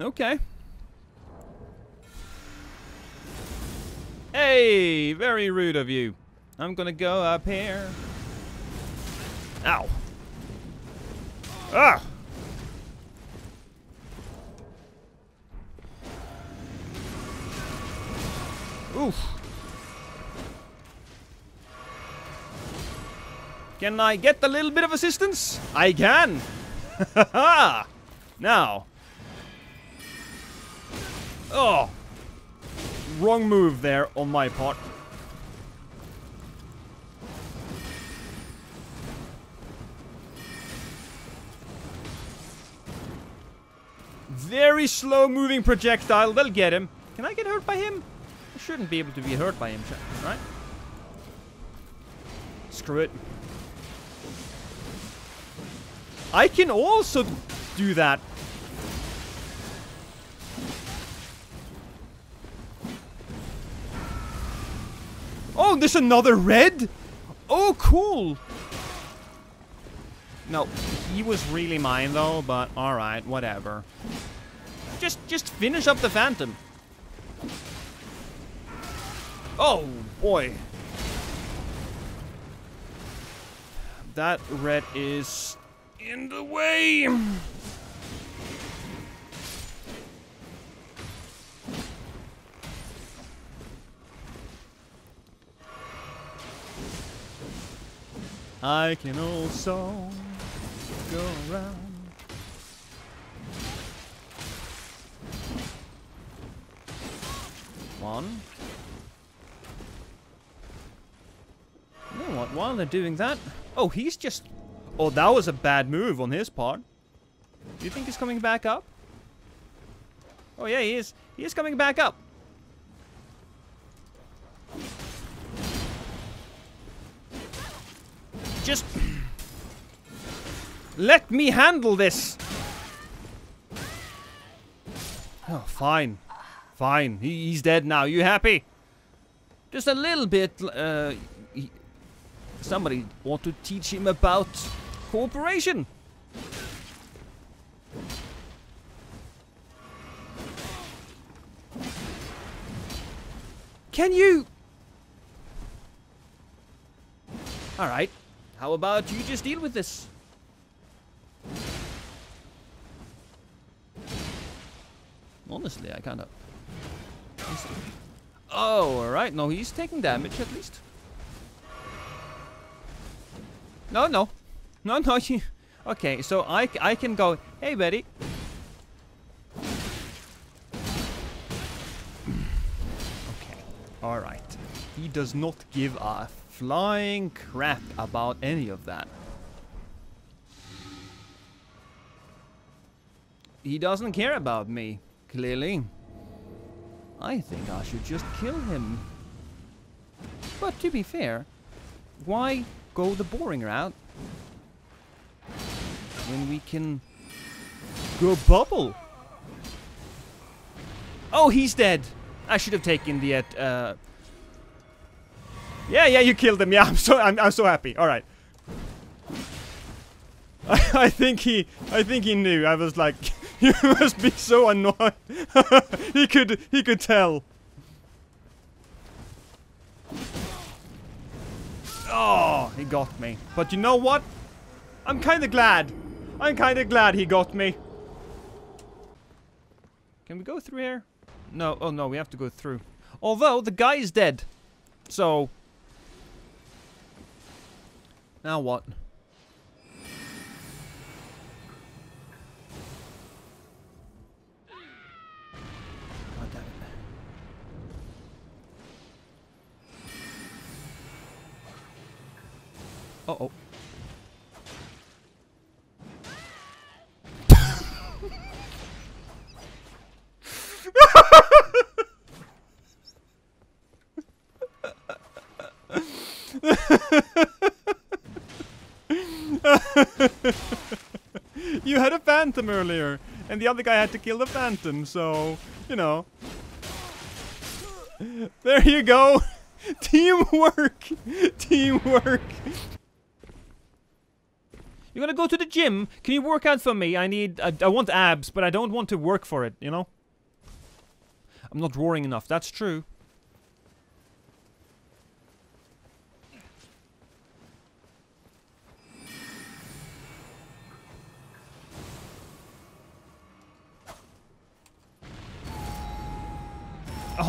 Okay. Hey, very rude of you. I'm gonna go up here. Ow. Ah! Oof. Can I get a little bit of assistance? I can. now. Oh. Wrong move there on my part. Very slow moving projectile. They'll get him. Can I get hurt by him? I shouldn't be able to be hurt by him, right? Screw it. I can also do that. There's another red? Oh, cool. No, he was really mine though, but alright, whatever. Just, just finish up the Phantom. Oh, boy. That red is in the way. I can also go around. One. You know what? While they're doing that... Oh, he's just... Oh, that was a bad move on his part. Do you think he's coming back up? Oh, yeah, he is. He is coming back up. Just... Let me handle this! Oh, fine. Fine. He, he's dead now. You happy? Just a little bit, uh... He, somebody want to teach him about cooperation. Can you... Alright. How about you just deal with this? Honestly, I kind of... Oh, alright. No, he's taking damage at least. No, no. No, no. okay, so I, I can go, hey, buddy. okay, alright. He does not give a flying crap about any of that. He doesn't care about me, clearly. I think I should just kill him. But to be fair, why go the boring route when we can go bubble? Oh, he's dead. I should have taken the uh, yeah, yeah, you killed him. Yeah, I'm so I'm, I'm so happy. All right. I, I think he I think he knew. I was like, you must be so annoyed. he could he could tell. Oh, he got me. But you know what? I'm kind of glad. I'm kind of glad he got me. Can we go through here? No. Oh no, we have to go through. Although the guy is dead. So now what? Uh oh. you had a phantom earlier, and the other guy had to kill the phantom, so, you know. There you go! Teamwork! Teamwork! You're gonna go to the gym? Can you work out for me? I need. I, I want abs, but I don't want to work for it. You know. I'm not roaring enough. That's true.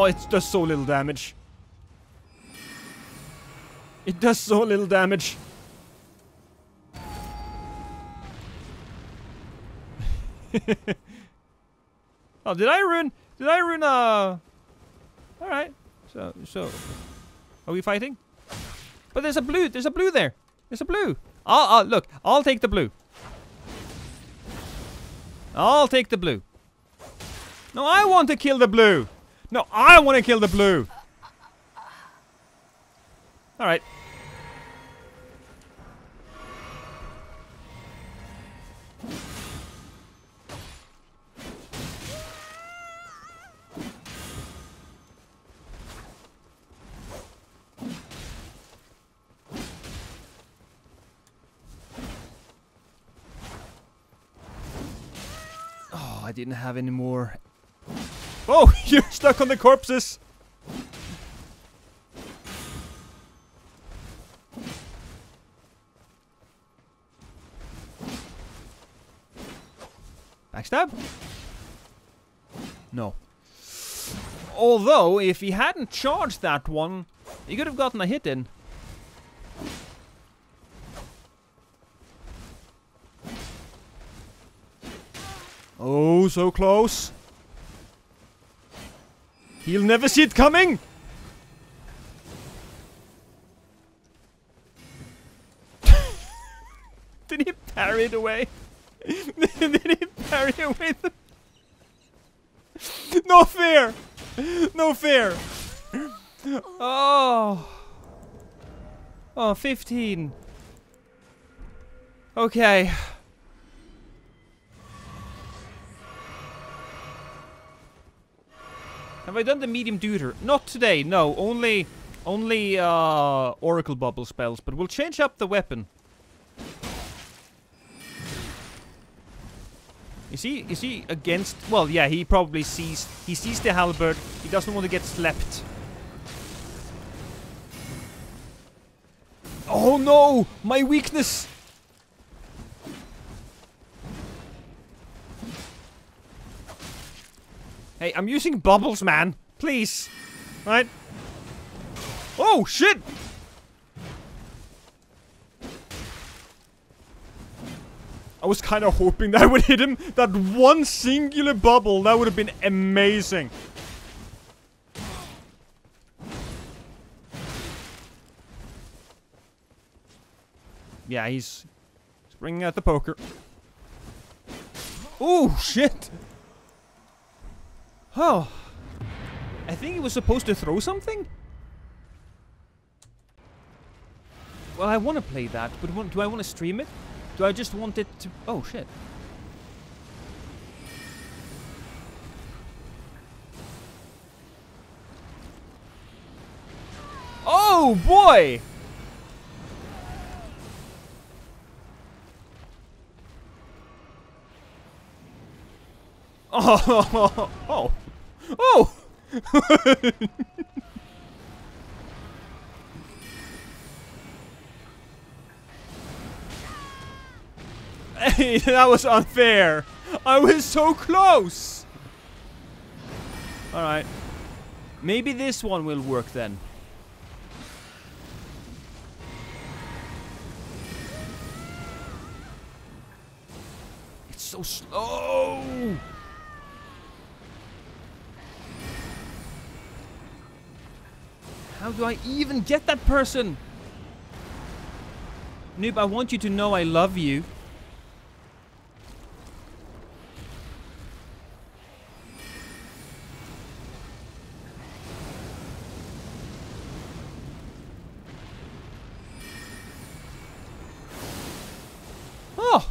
Oh, it does so little damage. It does so little damage. oh, did I ruin? Did I ruin? Uh. All right. So, so, are we fighting? But there's a blue. There's a blue there. There's a blue. I'll, I'll look. I'll take the blue. I'll take the blue. No, I want to kill the blue. No, I want to kill the blue. Alright. Oh, I didn't have any more Oh, you're stuck on the corpses! Backstab? No. Although, if he hadn't charged that one, he could have gotten a hit in. Oh, so close. He'll never see it coming! Did he parry it away? Did he parry away the... No fear! No fear! Oh! Oh, 15. Okay. Have I done the medium deuter? Not today, no. Only, only uh, oracle bubble spells, but we'll change up the weapon. Is he, is he against, well, yeah, he probably sees, he sees the halberd, he doesn't want to get slapped. Oh no, my weakness! Hey, I'm using bubbles, man. Please. Right? Oh, shit! I was kind of hoping that would hit him. That one singular bubble, that would have been amazing. Yeah, he's, he's bringing out the poker. Oh, shit! Oh. I think he was supposed to throw something? Well, I want to play that, but do I want to stream it? Do I just want it to... Oh, shit. Oh, boy! Oh, oh, oh! hey, that was unfair. I was so close. All right. Maybe this one will work then. It's so slow. How do I even get that person? Noob, I want you to know I love you. Oh,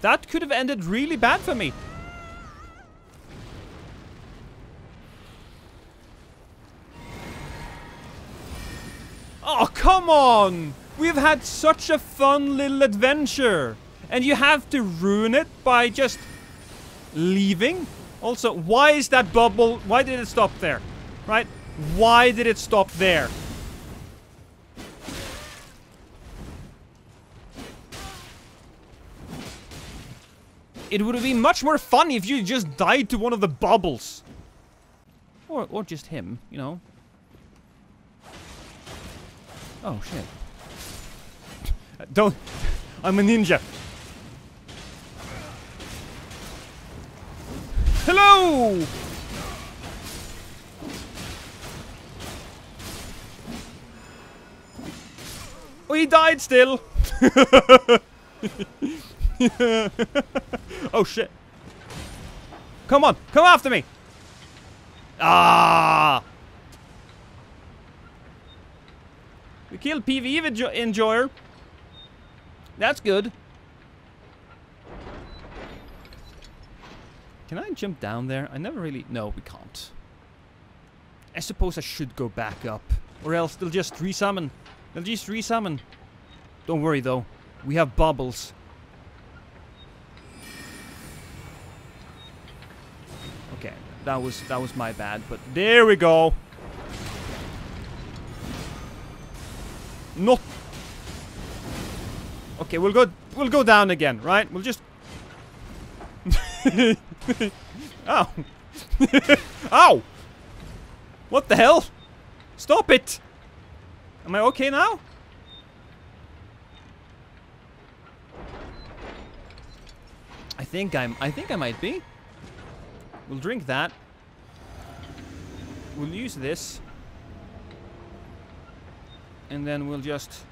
that could have ended really bad for me. Come on! We've had such a fun little adventure! And you have to ruin it by just leaving? Also, why is that bubble... Why did it stop there? Right? Why did it stop there? It would have been much more fun if you just died to one of the bubbles. Or, or just him, you know. Oh, shit. Don't... I'm a ninja. Hello! Oh, he died still! oh shit. Come on, come after me! Ah! We killed PvE Enjoyer. That's good. Can I jump down there? I never really... No, we can't. I suppose I should go back up. Or else they'll just resummon. They'll just resummon. Don't worry though. We have bubbles. Okay, that was that was my bad, but there we go. Not Okay, we'll go we'll go down again, right? We'll just Ow. Ow! What the hell? Stop it! Am I okay now? I think I'm I think I might be. We'll drink that. We'll use this. And then we'll just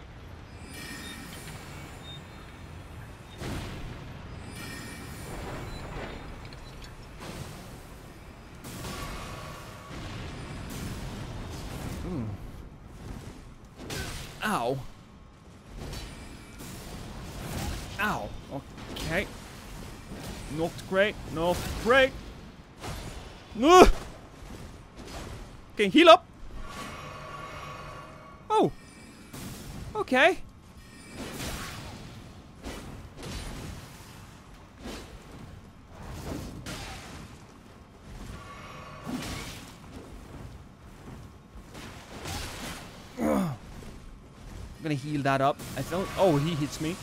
hmm. Ow. Ow. Okay. Not great. Not great. Ugh. Okay, heal up. Okay. I'm gonna heal that up. I thought. Oh, he hits me.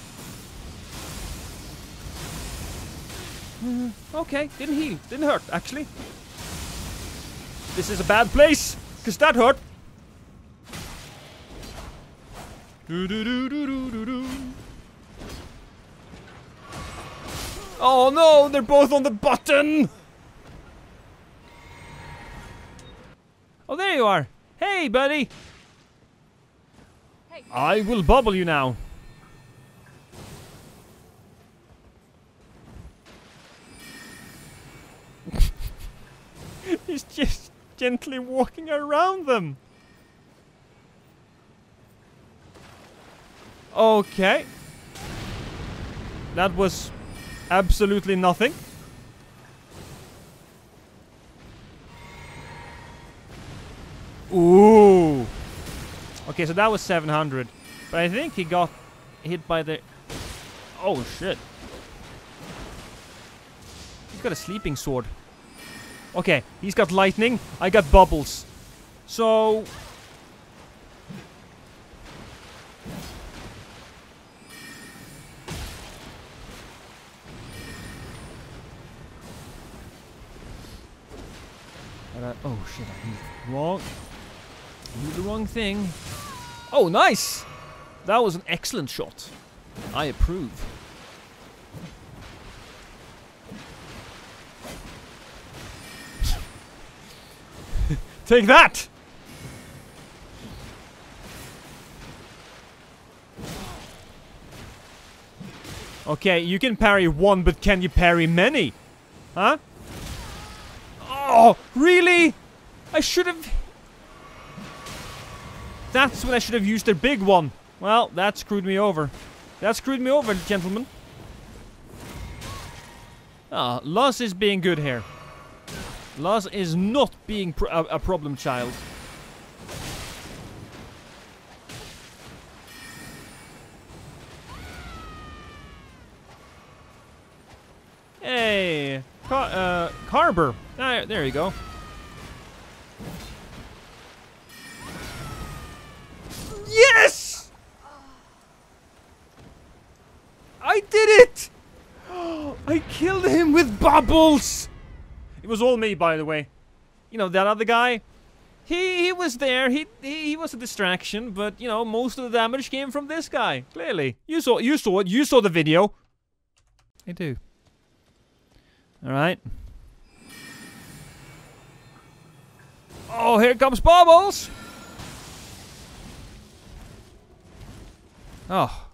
Mm, okay, didn't heal. Didn't hurt, actually. This is a bad place, because that hurt. Do do do do do do do. Oh no, they're both on the button! Oh, there you are. Hey, buddy. I will bubble you now. He's just gently walking around them. Okay. That was absolutely nothing. Ooh. Okay, so that was 700. But I think he got hit by the... Oh, shit. He's got a sleeping sword. Okay, he's got lightning. I got bubbles. So... oh shit, I hit wrong. I the wrong thing. Oh, nice! That was an excellent shot. I approve. Take that! Okay, you can parry one, but can you parry many? Huh? Oh, really? I should have that's when I should have used their big one. Well, that screwed me over. That screwed me over, gentlemen. Ah, Luz is being good here. Luz is not being a, a problem child. Hey! Car uh, Carber. Ah, there you go. Yes! I did it! I killed him with bubbles! It was all me, by the way. You know, that other guy, he, he was there. He, he he was a distraction, but you know, most of the damage came from this guy. Clearly, you saw you saw it. You saw the video. I do. All right. Oh, here comes Bubbles. Oh.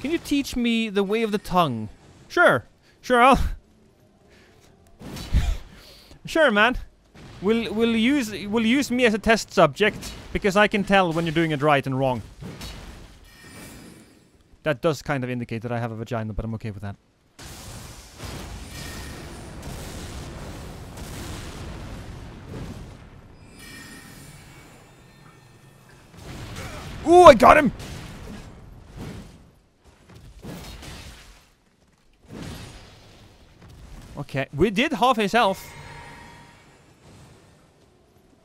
Can you teach me the way of the tongue? Sure. Sure, I'll... sure, man. We'll, we'll, use, we'll use me as a test subject, because I can tell when you're doing it right and wrong. That does kind of indicate that I have a vagina, but I'm okay with that. Ooh, I got him! Okay, we did half his health.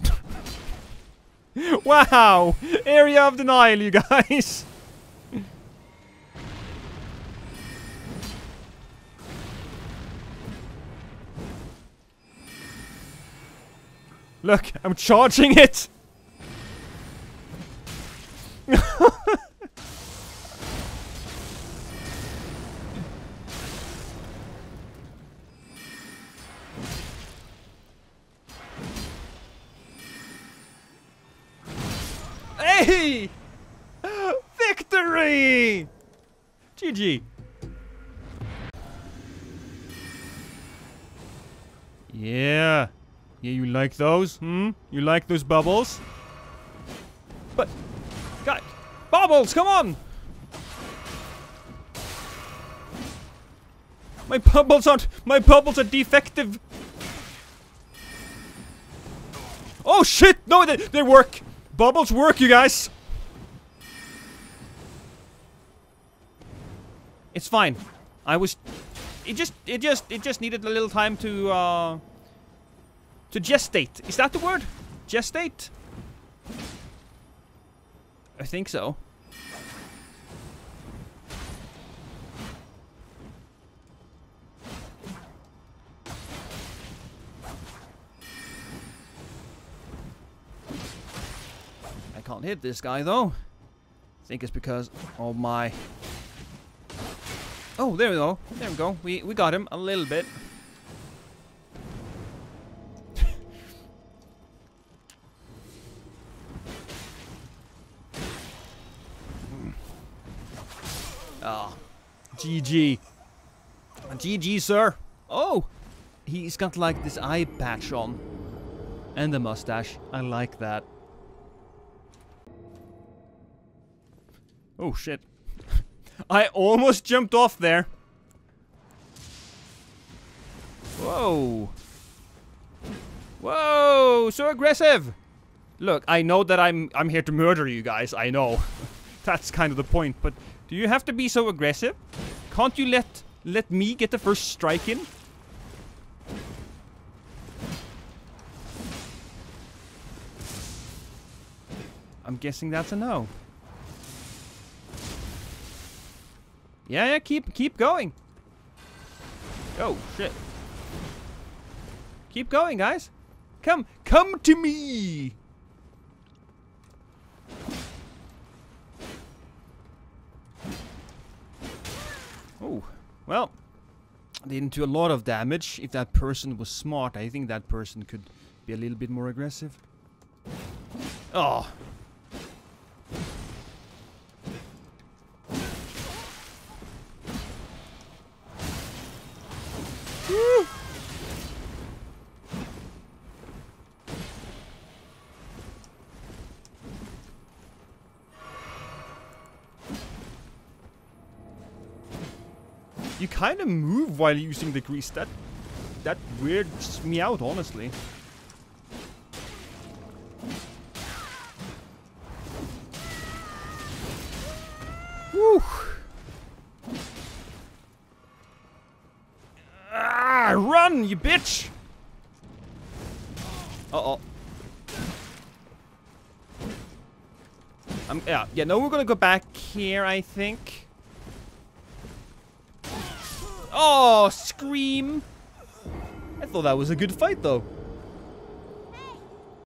wow! Area of denial, you guys! Look, I'm charging it! hey! Victory! GG. Yeah. Yeah, you like those? Hmm? You like those bubbles? But, bubbles, come on! My bubbles aren't, my bubbles are defective. Oh shit, no, they, they work. Bubbles work, you guys. It's fine. I was, it just, it just, it just needed a little time to, uh, to gestate. Is that the word? Gestate? I think so. Can't hit this guy though. I think it's because oh my Oh, there we go. There we go. We we got him a little bit. Ah, oh, GG. GG, sir. Oh, he's got like this eye patch on. And the mustache. I like that. Oh, shit. I almost jumped off there. Whoa. Whoa, so aggressive. Look, I know that I'm I'm here to murder you guys. I know. That's kind of the point, but do you have to be so aggressive? Can't you let let me get the first strike in? I'm guessing that's a no. Yeah, yeah, keep keep going. Oh shit. Keep going, guys. Come come to me. Oh, well, didn't do a lot of damage. If that person was smart, I think that person could be a little bit more aggressive. Oh. You kind of move while using the grease. That that weirds me out, honestly. Woo. Run, you bitch! Uh-oh. Um, yeah, yeah, no, we're gonna go back here, I think. Oh, scream! I thought that was a good fight, though.